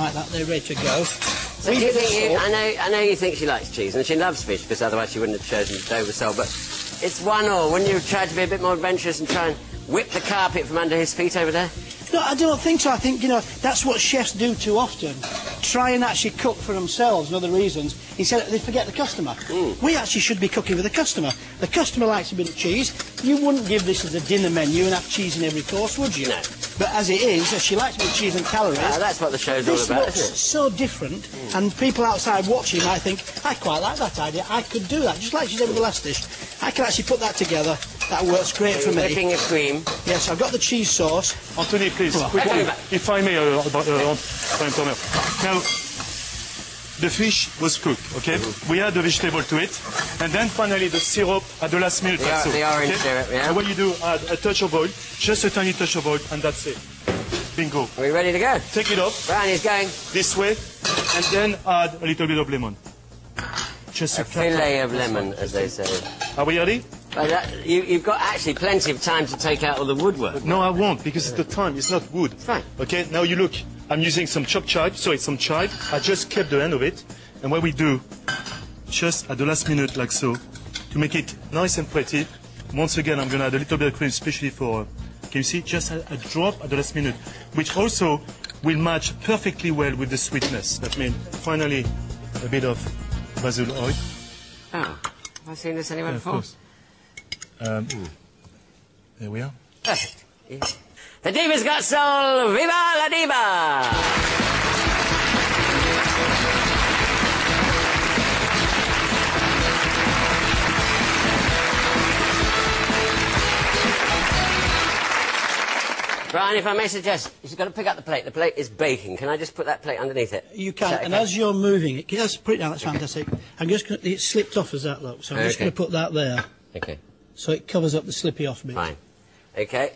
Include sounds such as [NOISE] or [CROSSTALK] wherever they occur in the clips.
like that. They're ready to go. So you you, I know, I know you think she likes cheese and she loves fish because otherwise she wouldn't have chosen Dover. But it's one all. Wouldn't you try to be a bit more adventurous and try and whip the carpet from under his feet over there? No, I don't think so. I think, you know, that's what chefs do too often. Try and actually cook for themselves and other reasons. Instead, they forget the customer. Mm. We actually should be cooking for the customer. The customer likes a bit of cheese. You wouldn't give this as a dinner menu and have cheese in every course, would you? No. But as it is, she likes a bit cheese and calories... Ah, that's what the show's all this about, looks isn't it? so different, and people outside watching might think, I quite like that idea. I could do that, just like she did with the last dish. I can actually put that together. That works great for me. Whipping of cream. Yes, I've got the cheese sauce. Anthony, please, Well, quickly, if I may, uh, about, uh, Now, the fish was cooked, okay? We add the vegetable to it, and then finally the syrup at the last minute. Or- so, the orange okay? syrup, yeah. And what you do, add a touch of oil, just a tiny touch of oil, and that's it. Bingo. Are we ready to go? Take it off Brownie's going. this way, and then add a little bit of lemon. Just a, A fillet of lemon, as they say. Are we ready? That, you, you've got actually plenty of time to take out all the woodwork. No, I won't, because it's the time, it's not wood. It's fine. Okay, now you look, I'm using some chopped chive, sorry, some chive. I just kept the end of it. And what we do, just at the last minute, like so, to make it nice and pretty, once again, I'm gonna add a little bit of cream, especially for, can you see, just a, a drop at the last minute, which also will match perfectly well with the sweetness. That means, finally, a bit of basil oil. Oh, have I seen this anywhere Yeah, of before? course. Um, there we are. Perfect. Yeah. The Diva's got soul. Viva la Diva! Brian, if I may suggest, you've got to pick up the plate. The plate is baking. Can I just put that plate underneath it? You can, that and as you're moving it, yes, put it down. That's fantastic. I'm just going. to, It slipped off as that look, so I'm just going to put that there, Okay, so it covers up the slippy off bit. fine. Okay.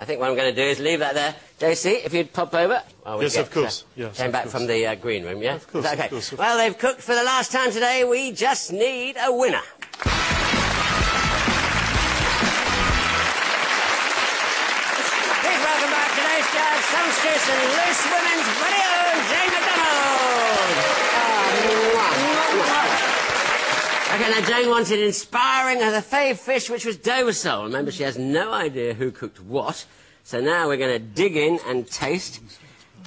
I think what I'm going to do is leave that there. JC, if you'd pop over. while we Yes, get, of course. uh, Yes, came back course. from the uh, green room, yeah? Of course, okay? of course, well, they've cooked for the last time today. We just need a winner. Please welcome back today's judge, songstress and loose women's very own Jane McDonald. Ah, mwah. Okay, now Jane wanted inspiring her the fave fish, which was Dover sole. Remember, she has no idea who cooked what. So now we're going to dig in and taste.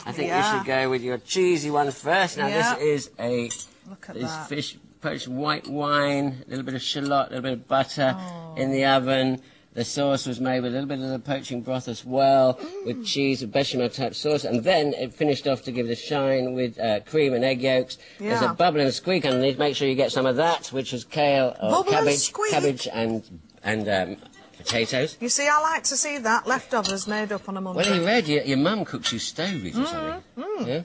I think you should go with your cheesy one first. Now Yeah. this is a Look at this that. fish poached white wine, a little bit of shallot, a little bit of butter oh. in the oven. The sauce was made with a little bit of the poaching broth as well, with cheese, with bechamel type sauce, and then it finished off to give it a shine with uh, cream and egg yolks. There's a Yeah. bubble and a squeak underneath. Make sure you get some of that, which is kale or Bubble cabbage, squeak? cabbage and and um, potatoes. You see, I like to see that leftovers made up on a Monday. Well, you read your, your mum cooks you stovies or something. Yeah.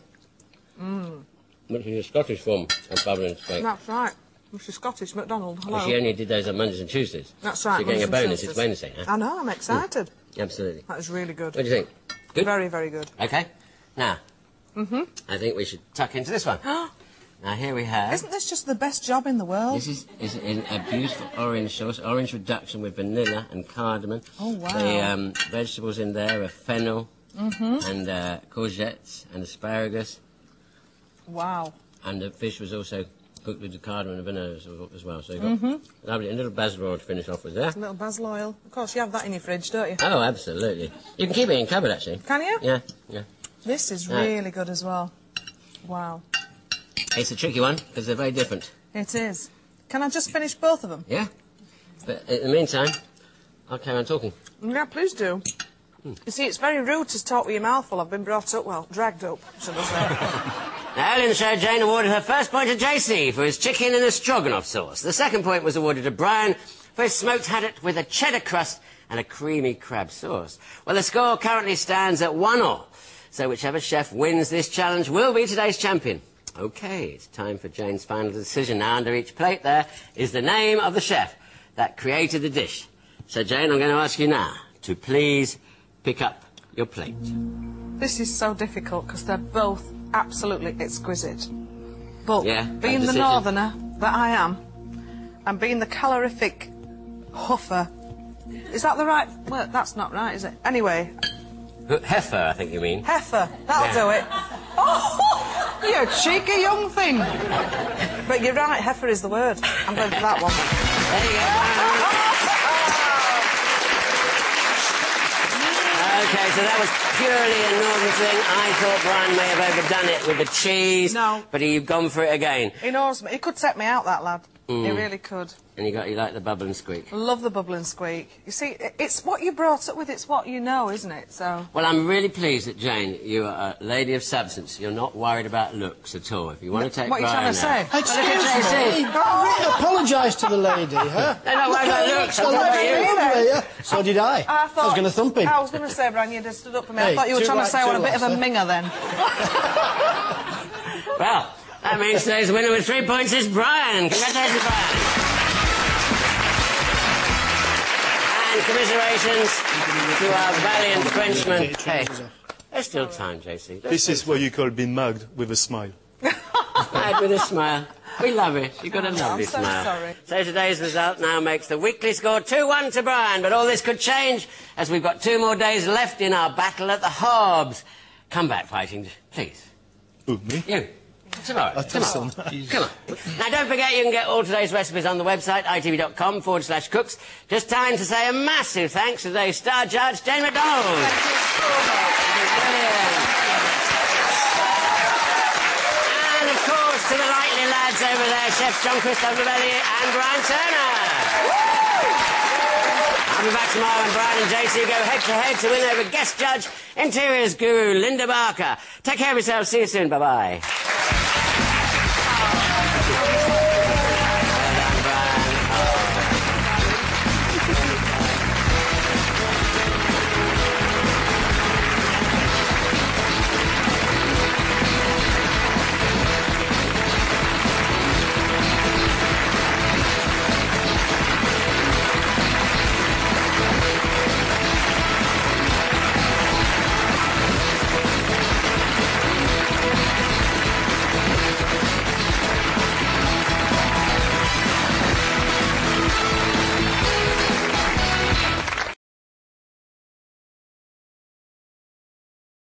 Mm. Which is a Scottish form of bubble and squeak. That's right. Mr. Scottish McDonald. Hello. Well, she only did those on Mondays and Tuesdays. That's So right. you're getting a Mondays and bonus. It's Wednesday. Huh? I know. I'm excited. Absolutely. That is really good. What do you think? Good. Very, very good. Okay. Now, mm-hmm. I think we should tuck into this one. [GASPS] now here we have. Isn't this just the best job in the world? This is, is in a beautiful orange sauce, orange reduction with vanilla and cardamom. Oh, wow. The um, vegetables in there are fennel Mm-hmm. and uh, courgettes and asparagus. Wow. And the fish was also cooked with the cardamom and vanilla as, as well. So you've got Mm-hmm. lovely, a little basil oil to finish off with there. A little basil oil. Of course, you have that in your fridge, don't you? Oh, absolutely. You can keep it in cupboard, actually. Can you? Yeah, yeah. This is Right. really good as well. Wow. It's a tricky one because they're very different. It is. Can I just finish both of them? Yeah. But in the meantime, I'll carry on talking. Yeah, please do. You see, it's very rude to talk with your mouth full. I've been brought up, well, dragged up, should I say. [LAUGHS] Now, early in the show, Jane awarded her first point to JC for his chicken in a stroganoff sauce. The second point was awarded to Brian for his smoked haddock with a cheddar crust and a creamy crab sauce. Well, the score currently stands at one all. So whichever chef wins this challenge will be today's champion. Okay, it's time for Jane's final decision. Now, under each plate there is the name of the chef that created the dish. So, Jane, I'm going to ask you now to please pick up your plate. this is so difficult because they're both absolutely exquisite. But Yeah, being the northerner that I am, and being the calorific huffer, is that the right word? That's not right, is it? Anyway, Heifer, I think you mean. heifer, that'll Yeah. do it. Oh, [LAUGHS] you cheeky young thing. But you're right, heifer is the word. I'm going for that one. There you go. Okay, so that was purely a northern thing. I thought Brian may have overdone it with the cheese. No. But you've gone for it again. He knows me. He could set me out, that lad. He really could. And you got you like the bubble and squeak. Love the bubble and squeak. You see, it's what you brought up with, it's what you know, isn't it? So. Well, I'm really pleased that Jane, you are a lady of substance. You're not worried about looks at all. If you want to take What are you Brian trying to say? Excuse me. Oh. I apologise to the lady, huh? [LAUGHS] No, no, why not looks? I I'm love talking it, about you. lovely, yeah. So did I. I thought. was going to thump him. I was going to say, Brian, you'd have stood up for me. I thought you were two trying to say I was a bit of a minger then. [LAUGHS] [LAUGHS] Well, that means today's winner with three points is Brian. Congratulations, Brian. And commiserations to our valiant Frenchman. Hey, there's still time, JC. This is what you call being mugged with a smile. [LAUGHS] Mad with a smile. We love it. You've got a lovely so smile. sorry. So today's result now makes the weekly score 2-1 to Brian, but all this could change as we've got two more days left in our battle at the hobs. Come back fighting, please. Who, me? You. Tomorrow. I tell Tomorrow. Come on. Now, don't forget you can get all today's recipes on the website, itv.com forward slash cooks. Just time to say a massive thanks to today's star judge, Jane McDonald. Brilliant. And, of course, to the likely lads over there, Chefs Jean Christophe Novelli and Brian Turner. I'll be back tomorrow when Brian and JC go head to head to win over guest judge, interiors guru Linda Barker. Take care of yourselves. See you soon. Bye bye.